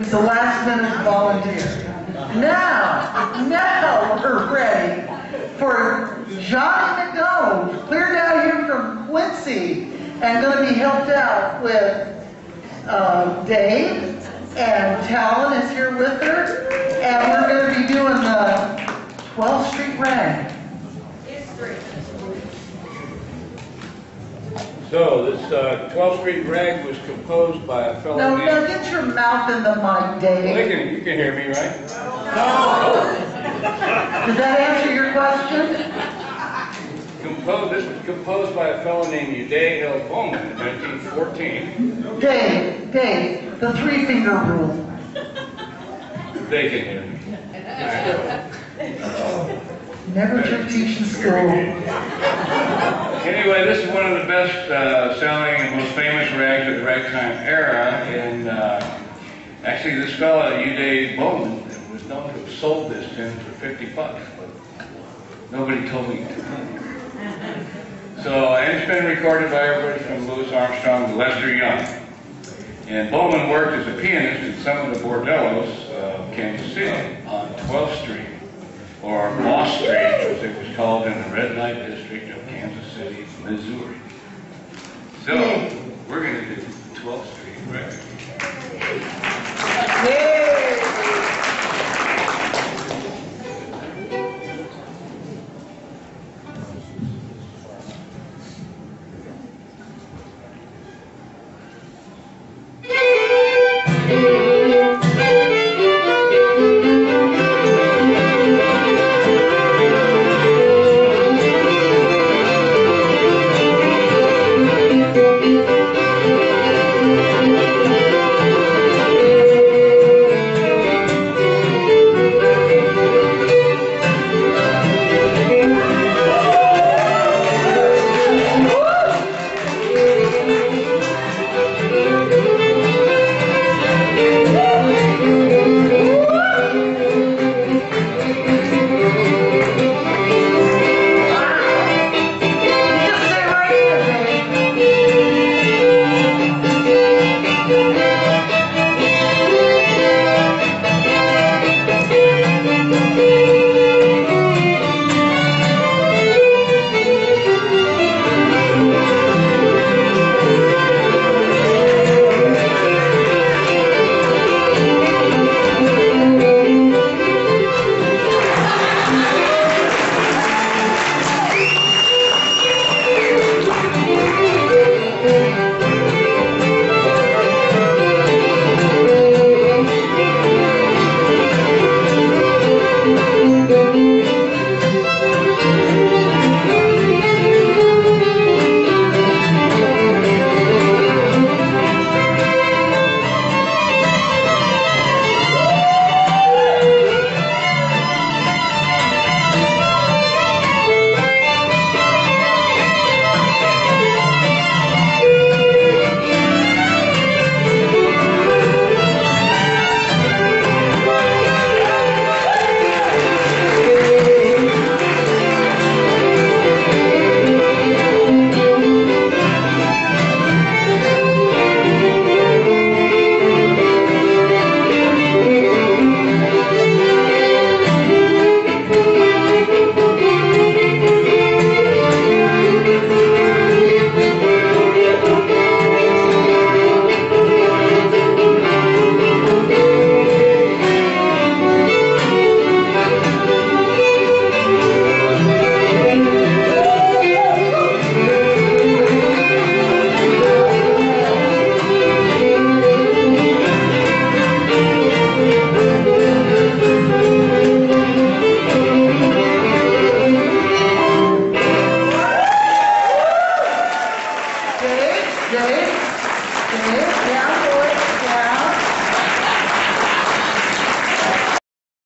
A last minute volunteer. Now, now we're ready for Johnny McDonald, clear down here from Quincy, and going to be helped out with uh, Dave, and Talon is here with her, and we're going to be doing the 12th Street Rag. So this uh, 12th Street rag was composed by a fellow No, named... no, get your mouth in the mic, Dave. can, you can hear me, right? Does that answer your question? Composed, this was composed by a fellow named Euday L. Bowman in 1914. Dave, Dave, the three finger rule. They can hear me. Never took teaching school. Anyway, this is one of the best uh, selling and most famous rags of the ragtime era. And uh, actually, this fellow, Euday Bowman, was known to have sold this to him for 50 bucks, but nobody told me to. So, and it's been recorded by everybody from Louis Armstrong to Lester Young. And Bowman worked as a pianist in some of the bordellos of Kansas City on 12th Street, or Moss Street, as it was called in the red light district of Kansas City, Missouri. So, we're going to do 12th Street record. Good. Good. Down, forward, down.